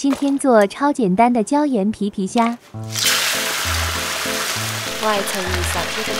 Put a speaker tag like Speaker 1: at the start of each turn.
Speaker 1: 今天做超简单的椒盐皮皮虾。
Speaker 2: 外层小的